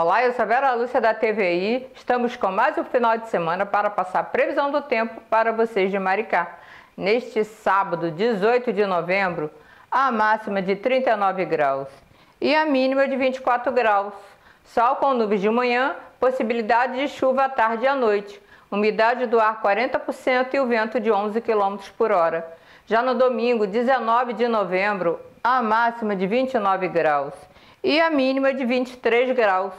Olá, eu sou a Vera Lúcia da TVI. Estamos com mais um final de semana para passar a previsão do tempo para vocês de Maricá. Neste sábado, 18 de novembro, a máxima de 39 graus e a mínima de 24 graus. Sol com nuvens de manhã, possibilidade de chuva à tarde e à noite. Umidade do ar 40% e o vento de 11 km por hora. Já no domingo, 19 de novembro, a máxima de 29 graus e a mínima de 23 graus.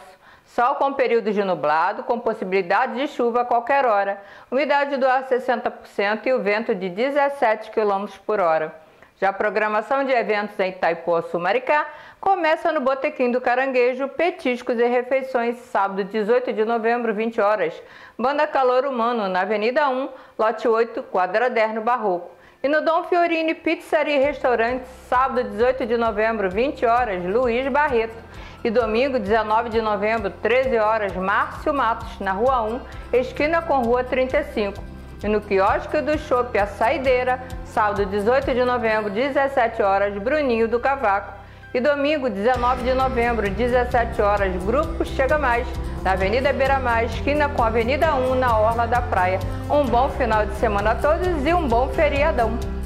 Sol com períodos de nublado, com possibilidade de chuva a qualquer hora. Umidade do ar 60% e o vento de 17 km por hora. Já a programação de eventos em Itaipuaçu, Maricá, começa no Botequim do Caranguejo, petiscos e refeições, sábado 18 de novembro, 20 horas. Banda Calor Humano, na Avenida 1, lote 8, Quadraderno Barroco. E no Dom Fiorini Pizzaria e Restaurante, sábado 18 de novembro, 20 horas, Luiz Barreto. E domingo, 19 de novembro, 13 horas, Márcio Matos, na Rua 1, esquina com Rua 35. E no quiosque do Chopp A Saideira, sábado 18 de novembro, 17 horas, Bruninho do Cavaco. E domingo, 19 de novembro, 17 horas, Grupo Chega Mais, na Avenida Beira Mar, esquina com a Avenida 1, na Orla da Praia. Um bom final de semana a todos e um bom feriadão!